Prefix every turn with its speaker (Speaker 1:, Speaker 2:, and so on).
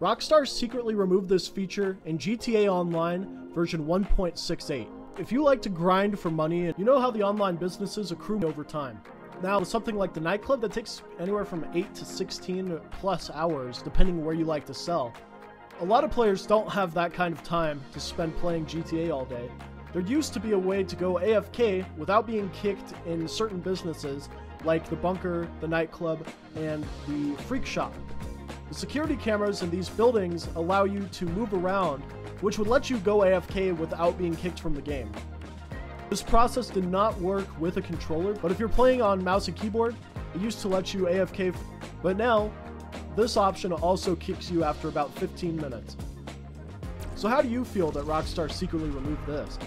Speaker 1: Rockstar secretly removed this feature in GTA Online version 1.68. If you like to grind for money, and you know how the online businesses accrue over time. Now, something like the nightclub that takes anywhere from 8 to 16 plus hours, depending where you like to sell. A lot of players don't have that kind of time to spend playing GTA all day. There used to be a way to go AFK without being kicked in certain businesses like the bunker, the nightclub, and the Freakshop. The security cameras in these buildings allow you to move around, which would let you go AFK without being kicked from the game. This process did not work with a controller, but if you're playing on mouse and keyboard, it used to let you AFK, but now this option also kicks you after about 15 minutes. So how do you feel that Rockstar secretly removed this?